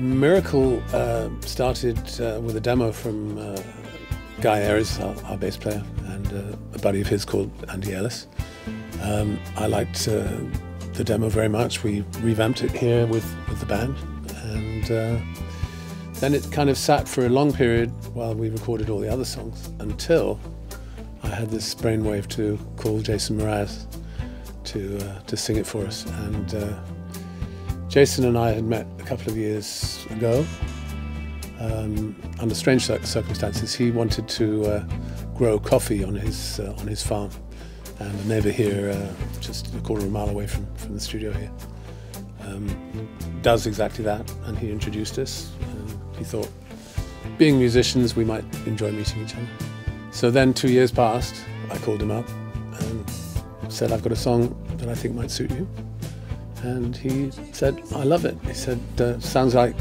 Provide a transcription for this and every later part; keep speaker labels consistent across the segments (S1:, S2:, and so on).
S1: Miracle uh, started uh, with a demo from uh, Guy Erez, our, our, bass player, and uh, a buddy of his called Andy Ellis. Um, I liked uh, the demo very much. We revamped it here with, with the band, and uh, then it kind of sat for a long period while we recorded all the other songs until I had this brainwave to call Jason Mraz to to sing it for us, and Jason and I had met a couple of years ago um, under strange circumstances. He wanted to uh, grow coffee on his uh, on his farm, and a neighbour here, uh, just a quarter of a mile away from, from the studio here, um, does exactly that. And he introduced us. he thought, being musicians, we might enjoy meeting each other. So then, two years passed. I called him up and said, "I've got a song that I think might suit you." And he said, I love it. He said, uh, sounds like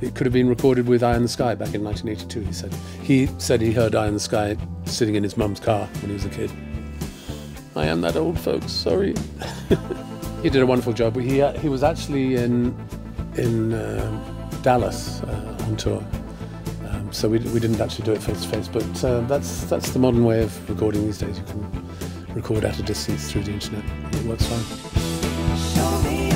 S1: it could have been recorded with Eye in the Sky back in 1982. He said he said he heard Eye in the Sky sitting in his mum's car when he was a kid. I am that old, folks. Sorry. he did a wonderful job. He uh, he was actually in in uh, Dallas uh, on tour, um, so we, we didn't actually do it face to face. But uh, that's that's the modern way of recording these days. You can record at a distance through the internet. It works fine me.